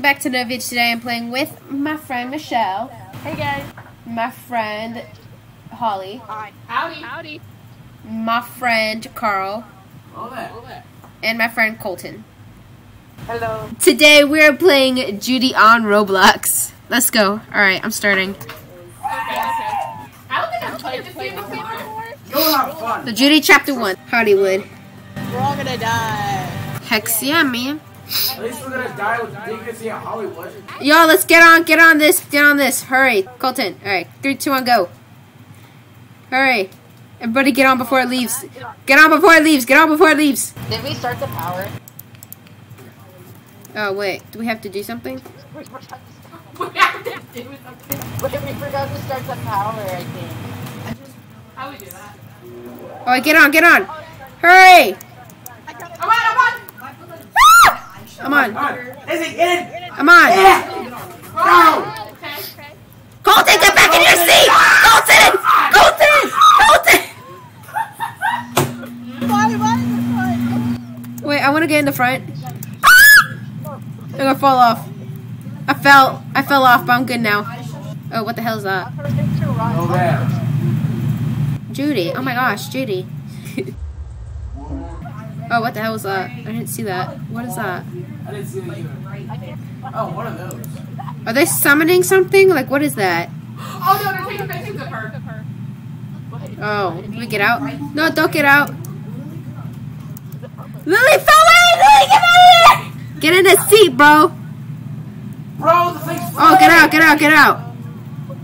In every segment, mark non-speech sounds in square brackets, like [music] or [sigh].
welcome back to another video today. I'm playing with my friend Michelle, Hey guys. my friend Holly, Hi. Howdy. Howdy. my friend Karl, and my friend Colton. Hello. Today we're playing Judy on Roblox. Let's go. Alright, I'm starting. Okay, okay. I don't think I've played this game before. You'll have fun. So Judy chapter 1, Hollywood. We're all gonna die. Hex yeah, man. At least we're gonna die with dignity at Hollywood. Yo, let's get on, get on this, get on this. Hurry. Colton. alright. Three, two, one, go. Hurry. Everybody get on before it leaves. Get on before it leaves. Get on before it leaves. Did we start the power? Oh, wait. Do we have to do something? [laughs] we have to do something. Wait, we forgot to start the power, I think. How we do that? Oh, wait, get on, get on. Hurry. Come on, come on! I'm on. Come on. Izzy, get in! I'm on. Yeah! Go! Okay, okay. Colton, get back in your seat. Colton. Colton. Colton. Why, why, Wait, I want to get in the front. I'm gonna fall off. I fell. I fell off, but I'm good now. Oh, what the hell is that? Oh, there. Judy. Oh my gosh, Judy. [laughs] oh, what the hell was that? I didn't see that. What is that? I didn't see it either. Oh, one of those. Are they summoning something? Like, what is that? [gasps] Oh no, they're taking pictures of her. Oh, can we get out? No, don't get out. Lily fell in! Lily, get out of here! Get in the seat, bro. Bro, the thing's Oh, get out, get out, get out.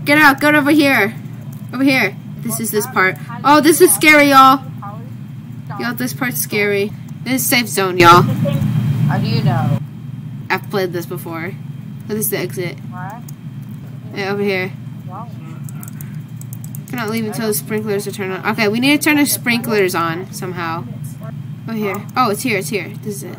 Get out, get over here. Over here. This is this part. Oh, this is scary, y'all. Y'all, this part's scary. This is safe zone, y'all. How do you know? I've played this before. Oh, this is the exit. What? Yeah, over here. Cannot leave until the sprinklers are turned on. Okay, we need to turn the sprinklers on somehow. Oh, here. Oh, it's here, it's here. This is it.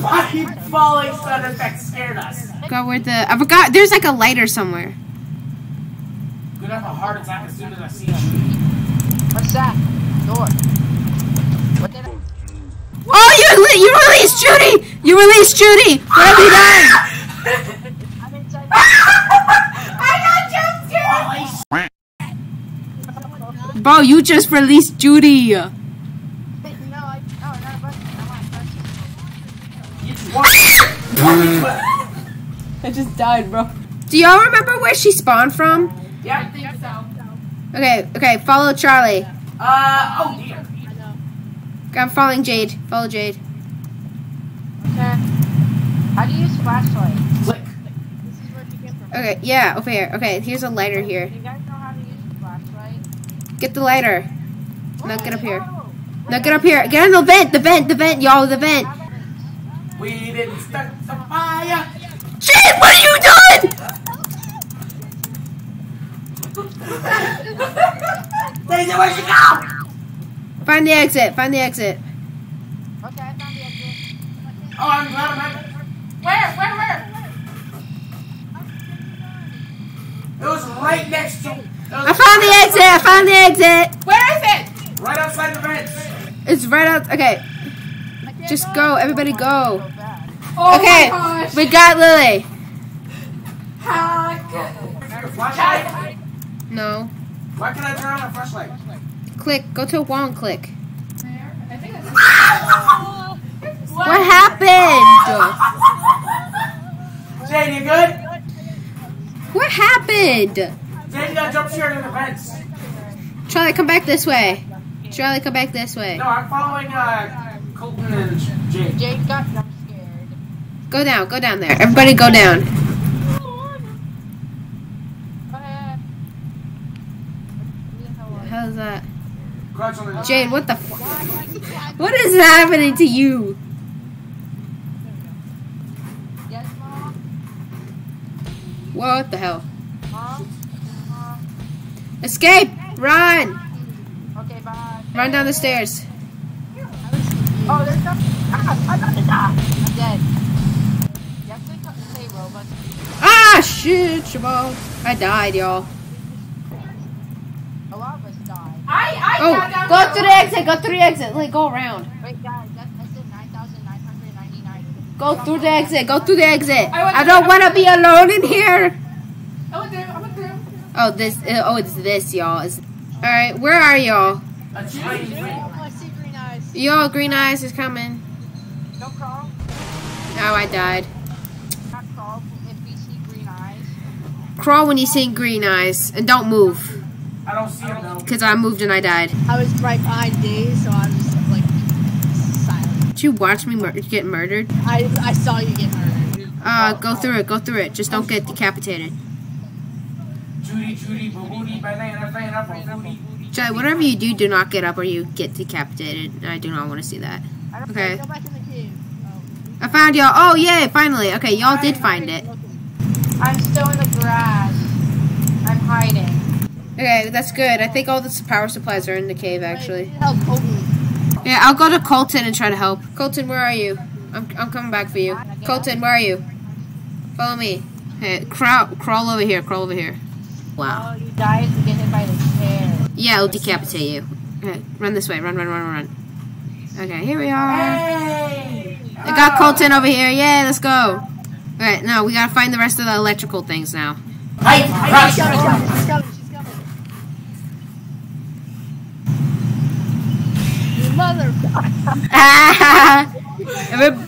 Body falling sound effect scared us. God, where the... I forgot. There's like a lighter somewhere. I'm gonna have a heart attack as soon as I see you. What's that? Door. You, rele- you released Judy! You released Judy! What have you done? I'm inside. Bro, you just released Judy. No, I... No, not a button. I'm on button. I just died, bro. Do y'all remember where she spawned from? Yeah. I think so. Okay, okay, follow Charlie. Uh, oh dear. I'm following Jade. Follow Jade. Okay. How do you use flashlight? Click. This is where you get from. Okay, yeah, over here. Okay, here's a lighter Do here. you guys know how to use flashlight? Get the lighter. No, get up here. No, get up here. Get in the vent, the vent, the vent, y'all, the vent. We didn't start the fire. Jade, what are you doing? Daisy, where'd you go? Find the exit, find the exit. Okay, I found the exit. Oh, I'm glad I'm at Where? Where? Where? It was right next to. It was I found the exit, I found the exit. Where is it? Right outside the vents. It's right out, okay. Just go, everybody go. So bad. Oh, oh Okay, my gosh. we got Lily. Hack. Flashlight. No. Why can't I turn on a flashlight? Click, go to a wall click. I think that's What happened? Jade, you good? What happened? Jade, you got jump share in the vents. Charlie, come back this way. Charlie, come back this way. No, I'm following uh, Colton and Jade. Jade got jump scared. Go down, go down there. Everybody go down. Go ahead. How's that? Crouch on the Jade, what the f- What is happening to you? What the hell? Escape! Run! Okay, bye. Run down the stairs. Oh, there's no. Ah, I'm dead. You have to. Ah, shit, Shabal. I died, y'all. A lot of us died. I I Oh, got down go here. through the exit. Go through the exit. Like, go around. Wait, guys, that, I 9,999. Go through the exit. Go through the exit. I I don't want to be alone in here. I went there. I went there. Oh, this. uh, Oh, it's this, y'all. It's- All right, where are y'all? A train. I green eyes. Y'all, Green Eyes is coming. Don't crawl. Oh, I died. Not crawl if we see green eyes. Crawl when you see Green Eyes, and don't move, I don't see him though. cause I moved and I died. I was right behind Days, so I was just like silent. Did you watch me mur- get murdered? I I saw you get murdered. Uh, go through it. Go through it. Just don't get decapitated. Judy, Judy, booty, banana, banana, booty. Jai, whatever you do, do not get up or you get decapitated. I do not want to see that. Okay. Go back in the cave. I found y'all. Oh, yay, finally. Okay, y'all did find it. I'm still in the grass. I'm hiding. Okay, that's good. I think all the power supplies are in the cave, actually. Help Colton. Yeah, I'll go to Colton and try to help. Colton, where are you? I'm, I'm coming back for you. Colton, where are you? Follow me. Hey, crawl, crawl over here. Crawl over here. Wow. Oh, you die if you get hit by the chair. Yeah, it'll decapitate you. Okay, run this way. Run, run, run, run, run. Okay, here we are. Hey! I got Colton over here. Yay, let's go. Alright, now we gotta find the rest of the electrical things now. Hey, She's crash! coming, she's coming, she's coming. You mother. [laughs] Every-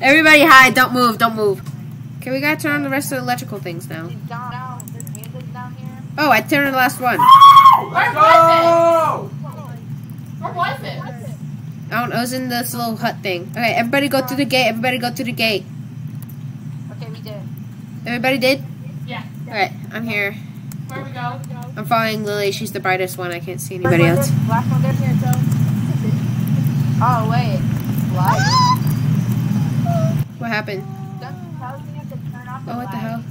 Everybody hide. Don't move. Don't move. Okay, we gotta turn on the rest of the electrical things now. Down, down. There's pandas down here. Oh, I turned on the last one. Let's go! Where was it? I don't know. It was in this little hut thing. Okay, everybody go through the gate. Everybody go through the gate. Okay, we did. Everybody did? Yeah. Alright, I'm here. Where we go? I'm following Lily. She's the brightest one. I can't see anybody else. Last one there. Here, so. Oh, wait. What? What happened? Doesn't tell you you have to turn off the Oh, what the hell?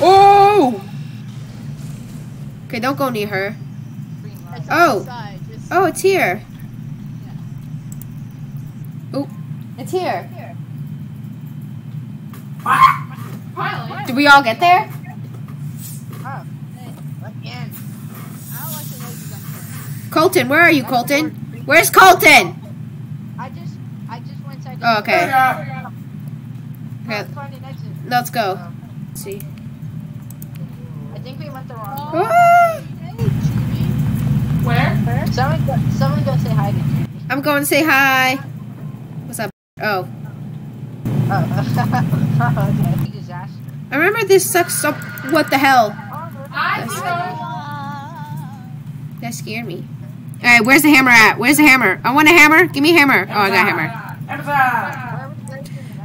Oh! Okay, don't go near her. Oh. Oh, it's here. Oh, it's here. Did we all get there? Oh. Hey, let in. I don't like the noises I'm. Colton, where are you, Colton? Where's Colton? I just, I just went inside. Oh, okay. Yeah. Okay, Let's find an exit. let's go. Let's see. I think we went the wrong Ah, Where? Where? Someone go, someone go say hi to Judy. I'm going to say hi. What's up? Oh, Oh, [laughs] okay. Disaster. I remember this sucks so. What the hell? I That scared me. All right, where's the hammer at? Where's the hammer? I want a hammer. Give me a hammer. Oh, I got a hammer.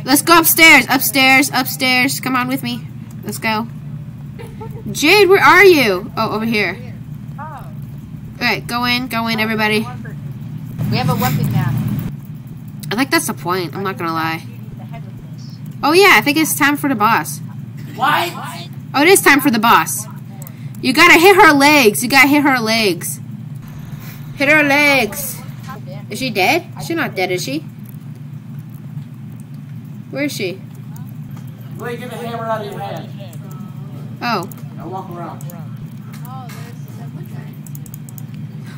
Let's go upstairs. Upstairs. Upstairs. Come on with me. Let's go. Jade, where are you? Oh, over here. All right, go in. Go in, everybody. We have a weapon now. I think that's the point. I'm not gonna lie. The head of this. Oh yeah, I think it's time for the boss. What? Oh, it is time for the boss. You gotta hit her legs. You gotta hit her legs. Hit her legs. Is she dead? She's not dead, is she? Where is she? Wait, get the hammer out of your hand. Oh. Now walk around.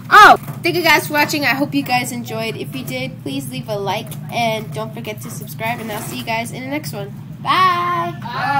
Oh! Thank you guys for watching. I hope you guys enjoyed. If you did, please leave a like and don't forget to subscribe. And I'll see you guys in the next one. Bye! Bye!